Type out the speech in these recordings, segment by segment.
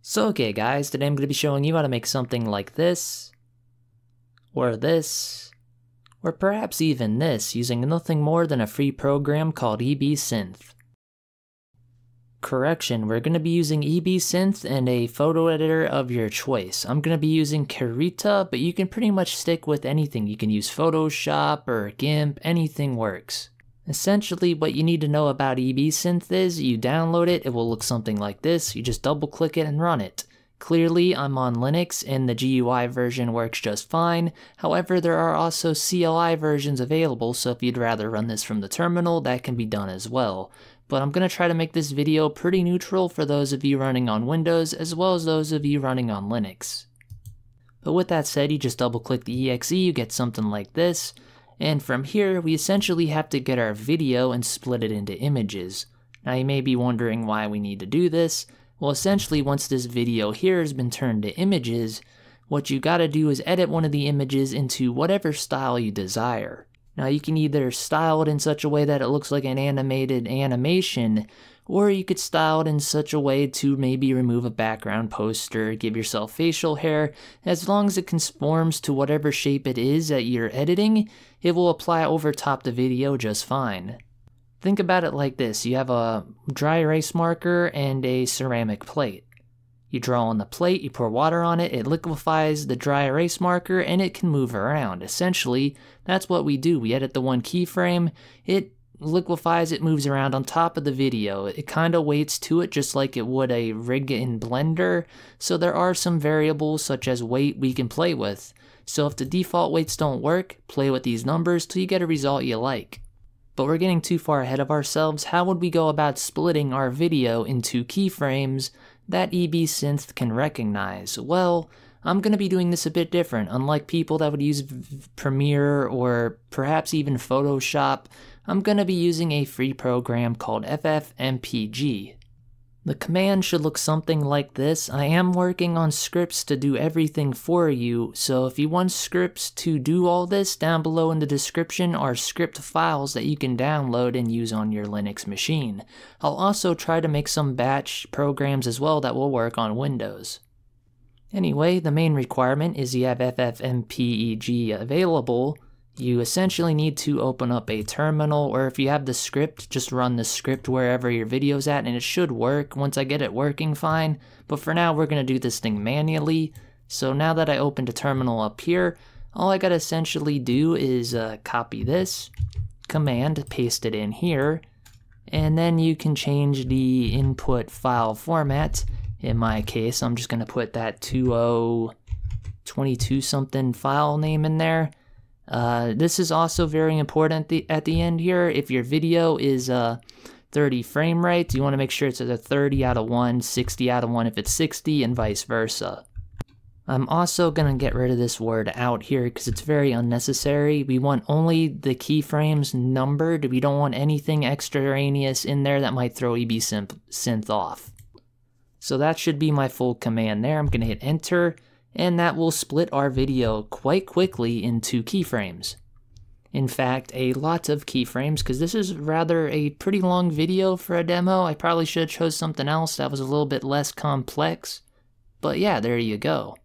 So okay guys, today I'm going to be showing you how to make something like this, or this, or perhaps even this using nothing more than a free program called EbSynth. Correction, we're going to be using EbSynth and a photo editor of your choice. I'm going to be using Krita, but you can pretty much stick with anything. You can use Photoshop or GIMP, anything works. Essentially, what you need to know about EBSynth is you download it, it will look something like this, you just double click it and run it. Clearly, I'm on Linux and the GUI version works just fine. However, there are also CLI versions available, so if you'd rather run this from the terminal, that can be done as well. But I'm going to try to make this video pretty neutral for those of you running on Windows as well as those of you running on Linux. But with that said, you just double click the exe, you get something like this. And from here, we essentially have to get our video and split it into images. Now you may be wondering why we need to do this. Well, essentially, once this video here has been turned to images, what you gotta do is edit one of the images into whatever style you desire. Now you can either style it in such a way that it looks like an animated animation, or you could style it in such a way to maybe remove a background poster, give yourself facial hair. As long as it conforms to whatever shape it is that you're editing, it will apply over top the video just fine. Think about it like this you have a dry erase marker and a ceramic plate. You draw on the plate, you pour water on it, it liquefies the dry erase marker, and it can move around. Essentially, that's what we do. We edit the one keyframe, it liquefies, it moves around on top of the video. It kind of weights to it just like it would a rig in Blender, so there are some variables such as weight we can play with. So if the default weights don't work, play with these numbers till you get a result you like. But we're getting too far ahead of ourselves, how would we go about splitting our video into keyframes that EbSynth can recognize? Well, I'm going to be doing this a bit different. Unlike people that would use Premiere or perhaps even Photoshop, I'm going to be using a free program called FFmpeg. The command should look something like this. I am working on scripts to do everything for you, so if you want scripts to do all this, down below in the description are script files that you can download and use on your Linux machine. I'll also try to make some batch programs as well that will work on Windows. Anyway, the main requirement is you have FFmpeg available, you essentially need to open up a terminal, or if you have the script, just run the script wherever your video's at, and it should work once I get it working fine. But for now, we're going to do this thing manually. So now that I opened a terminal up here, all I got to essentially do is uh, copy this command, paste it in here, and then you can change the input file format. In my case, I'm just going to put that 2022 something file name in there uh, this is also very important at the, at the end here. If your video is uh, 30 frame rates, you want to make sure it's a 30 out of 1, 60 out of 1 if it's 60, and vice versa. I'm also going to get rid of this word out here because it's very unnecessary. We want only the keyframes numbered. We don't want anything extraneous in there that might throw EbSynth off. So that should be my full command there. I'm going to hit enter and that will split our video quite quickly into keyframes. In fact, a lot of keyframes, because this is rather a pretty long video for a demo. I probably should have chose something else that was a little bit less complex. But yeah, there you go.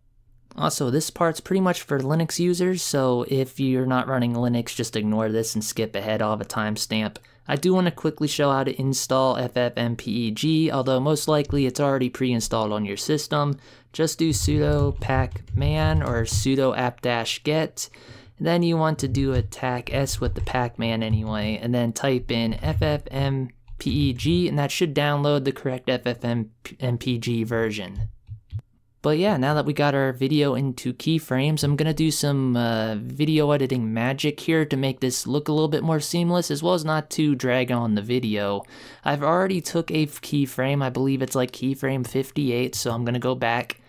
Also, this part's pretty much for Linux users, so if you're not running Linux, just ignore this and skip ahead. I'll have a timestamp. I do want to quickly show how to install FFmpeg, although most likely it's already pre-installed on your system. Just do sudo pacman or sudo apt-get. Then you want to do a attack s with the pacman anyway, and then type in FFmpeg, and that should download the correct FFmpeg version. But yeah, now that we got our video into keyframes, I'm gonna do some uh, video editing magic here to make this look a little bit more seamless, as well as not to drag on the video. I've already took a keyframe, I believe it's like keyframe 58, so I'm gonna go back.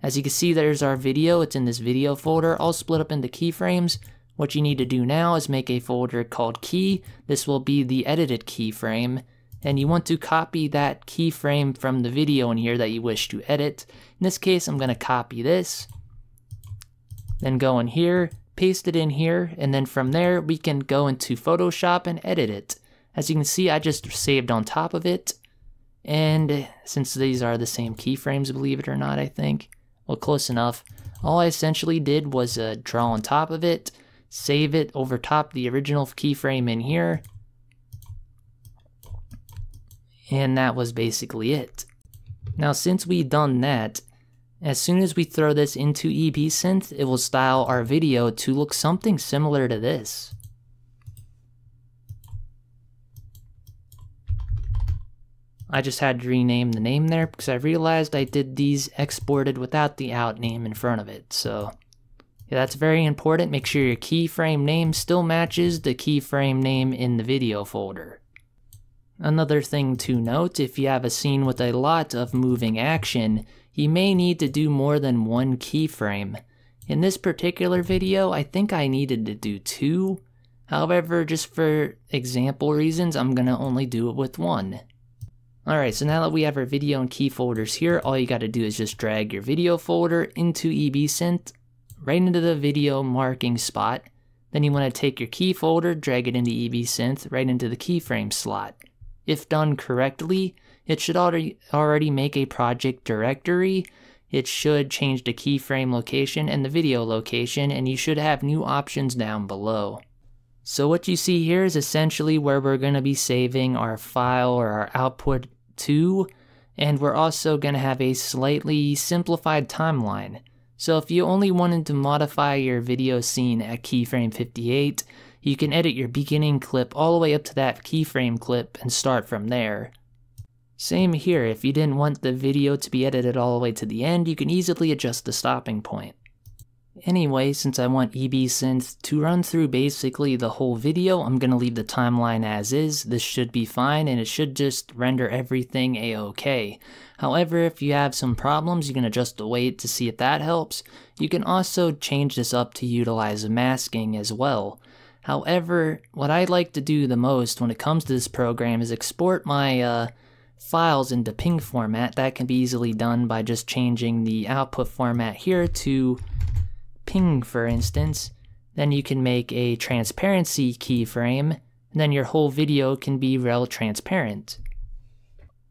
As you can see, there's our video, it's in this video folder, all split up into keyframes. What you need to do now is make a folder called key. This will be the edited keyframe and you want to copy that keyframe from the video in here that you wish to edit. In this case, I'm going to copy this, then go in here, paste it in here, and then from there we can go into Photoshop and edit it. As you can see, I just saved on top of it, And since these are the same keyframes, believe it or not, I think, well, close enough, all I essentially did was uh, draw on top of it, save it over top the original keyframe in here, and that was basically it. Now since we've done that, as soon as we throw this into EbSynth, it will style our video to look something similar to this. I just had to rename the name there because I realized I did these exported without the out name in front of it. So yeah, that's very important. Make sure your keyframe name still matches the keyframe name in the video folder. Another thing to note, if you have a scene with a lot of moving action, you may need to do more than one keyframe. In this particular video, I think I needed to do two. However, just for example reasons, I'm gonna only do it with one. Alright, so now that we have our video and key folders here, all you gotta do is just drag your video folder into EBSynth, right into the video marking spot. Then you wanna take your key folder, drag it into EBSynth, right into the keyframe slot. If done correctly, it should already, already make a project directory. It should change the keyframe location and the video location, and you should have new options down below. So what you see here is essentially where we're going to be saving our file or our output to, and we're also going to have a slightly simplified timeline. So if you only wanted to modify your video scene at keyframe 58, you can edit your beginning clip all the way up to that keyframe clip and start from there. Same here, if you didn't want the video to be edited all the way to the end, you can easily adjust the stopping point. Anyway, since I want EB Synth to run through basically the whole video, I'm to leave the timeline as is. This should be fine and it should just render everything a-okay. However, if you have some problems, you can adjust the weight to see if that helps. You can also change this up to utilize masking as well. However, what I like to do the most when it comes to this program is export my uh, files into PNG format. That can be easily done by just changing the output format here to PNG, for instance. Then you can make a transparency keyframe, and then your whole video can be real transparent.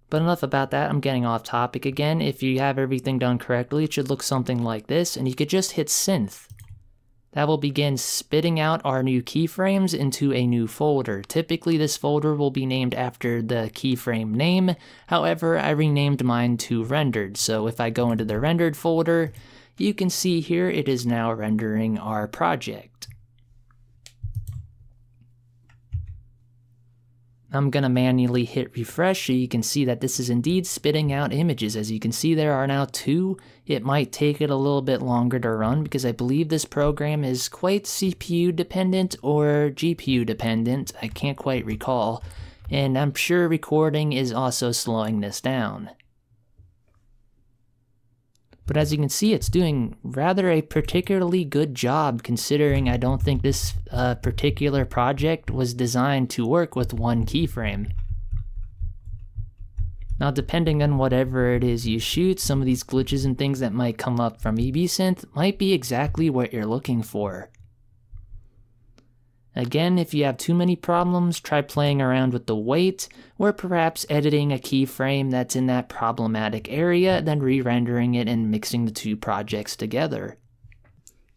But enough about that, I'm getting off topic again. If you have everything done correctly, it should look something like this, and you could just hit synth that will begin spitting out our new keyframes into a new folder. Typically this folder will be named after the keyframe name, however I renamed mine to rendered, so if I go into the rendered folder, you can see here it is now rendering our project. I'm going to manually hit refresh so you can see that this is indeed spitting out images. As you can see there are now two. It might take it a little bit longer to run because I believe this program is quite CPU dependent or GPU dependent. I can't quite recall. And I'm sure recording is also slowing this down. But as you can see, it's doing rather a particularly good job considering I don't think this uh, particular project was designed to work with one keyframe. Now depending on whatever it is you shoot, some of these glitches and things that might come up from EBSynth might be exactly what you're looking for. Again, if you have too many problems, try playing around with the weight, or perhaps editing a keyframe that's in that problematic area, then re-rendering it and mixing the two projects together.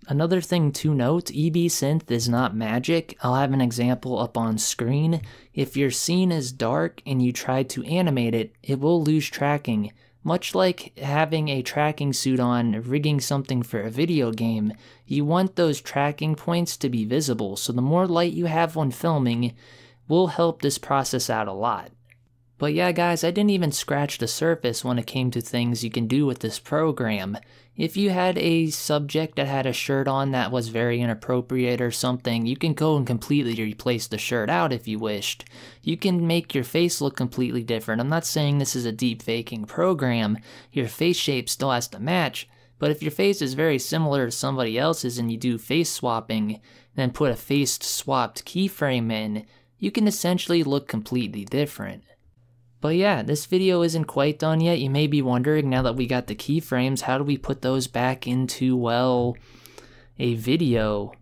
Another thing to note, EbSynth is not magic. I'll have an example up on screen. If your scene is dark and you try to animate it, it will lose tracking, much like having a tracking suit on rigging something for a video game, you want those tracking points to be visible, so the more light you have when filming will help this process out a lot. But yeah guys, I didn't even scratch the surface when it came to things you can do with this program. If you had a subject that had a shirt on that was very inappropriate or something, you can go and completely replace the shirt out if you wished. You can make your face look completely different. I'm not saying this is a deep faking program. Your face shape still has to match, but if your face is very similar to somebody else's and you do face swapping, then put a face swapped keyframe in, you can essentially look completely different. But yeah, this video isn't quite done yet. You may be wondering, now that we got the keyframes, how do we put those back into, well, a video?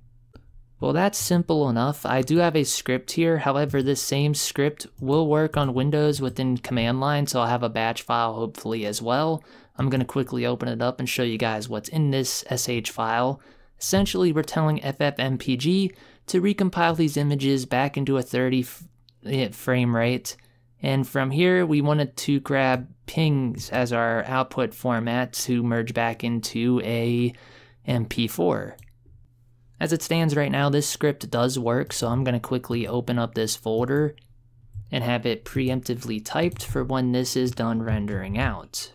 Well, that's simple enough. I do have a script here. However, this same script will work on Windows within command line, so I'll have a batch file hopefully as well. I'm going to quickly open it up and show you guys what's in this SH file. Essentially, we're telling FFmpeg to recompile these images back into a 30 eh, frame rate. And from here, we wanted to grab pings as our output format to merge back into a MP4. As it stands right now, this script does work, so I'm to quickly open up this folder and have it preemptively typed for when this is done rendering out.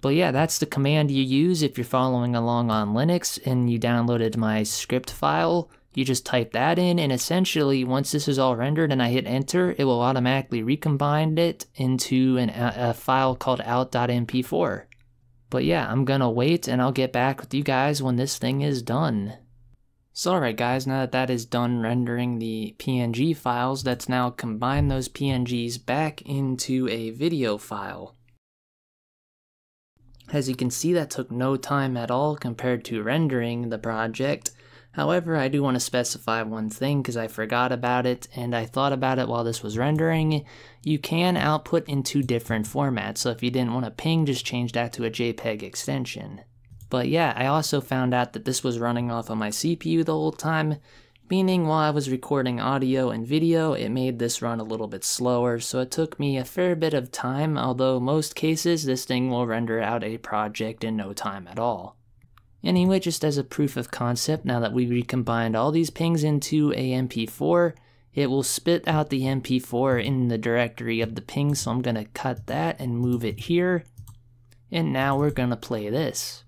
But yeah, that's the command you use if you're following along on Linux and you downloaded my script file. You just type that in, and essentially, once this is all rendered and I hit enter, it will automatically recombine it into an, a file called out.mp4. But yeah, I'm gonna wait and I'll get back with you guys when this thing is done. So alright guys, now that that is done rendering the PNG files, let's now combine those PNGs back into a video file. As you can see, that took no time at all compared to rendering the project, However, I do want to specify one thing because I forgot about it and I thought about it while this was rendering. You can output in two different formats, so if you didn't want to ping, just change that to a JPEG extension. But yeah, I also found out that this was running off of my CPU the whole time, meaning while I was recording audio and video, it made this run a little bit slower, so it took me a fair bit of time, although most cases this thing will render out a project in no time at all. Anyway, just as a proof of concept, now that we recombined all these pings into a MP4, it will spit out the MP4 in the directory of the ping, so I'm going to cut that and move it here. And now we're going to play this.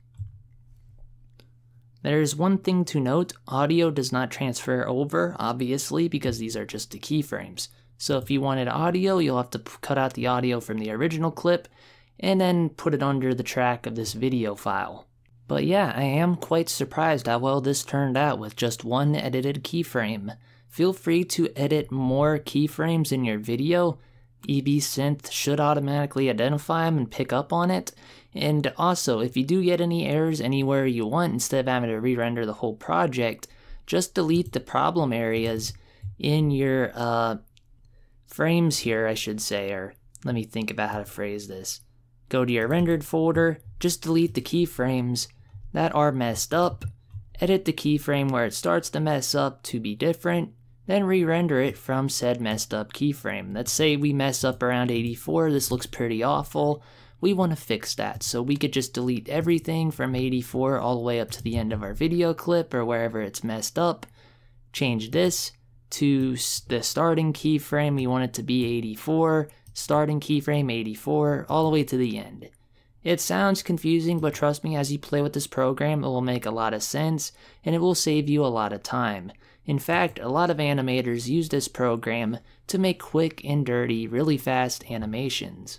There's one thing to note, audio does not transfer over, obviously, because these are just the keyframes. So if you wanted audio, you'll have to cut out the audio from the original clip, and then put it under the track of this video file. But yeah, I am quite surprised how well this turned out with just one edited keyframe. Feel free to edit more keyframes in your video. EB Synth should automatically identify them and pick up on it. And also, if you do get any errors anywhere you want, instead of having to re-render the whole project, just delete the problem areas in your uh, frames here, I should say, or let me think about how to phrase this. Go to your rendered folder, just delete the keyframes, that are messed up, edit the keyframe where it starts to mess up to be different, then re-render it from said messed up keyframe. Let's say we mess up around 84, this looks pretty awful, we want to fix that. So we could just delete everything from 84 all the way up to the end of our video clip or wherever it's messed up, change this to the starting keyframe, we want it to be 84, starting keyframe 84, all the way to the end. It sounds confusing, but trust me, as you play with this program, it will make a lot of sense, and it will save you a lot of time. In fact, a lot of animators use this program to make quick and dirty, really fast animations.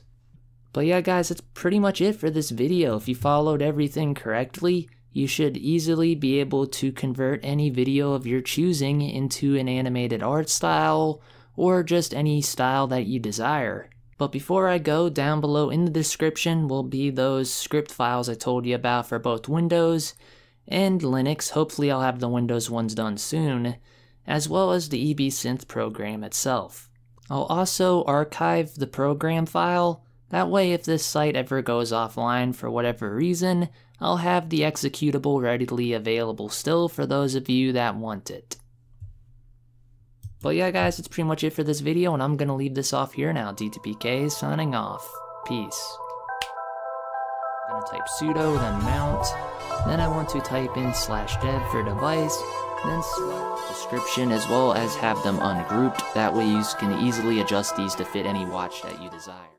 But yeah guys, that's pretty much it for this video. If you followed everything correctly, you should easily be able to convert any video of your choosing into an animated art style, or just any style that you desire. But before I go, down below in the description will be those script files I told you about for both Windows and Linux. Hopefully I'll have the Windows ones done soon, as well as the EB Synth program itself. I'll also archive the program file, that way if this site ever goes offline for whatever reason, I'll have the executable readily available still for those of you that want it. But yeah, guys, that's pretty much it for this video, and I'm to leave this off here now. DTPK signing off. Peace. I'm to type sudo, then mount. Then I want to type in slash dev for device, then select description, as well as have them ungrouped. That way you can easily adjust these to fit any watch that you desire.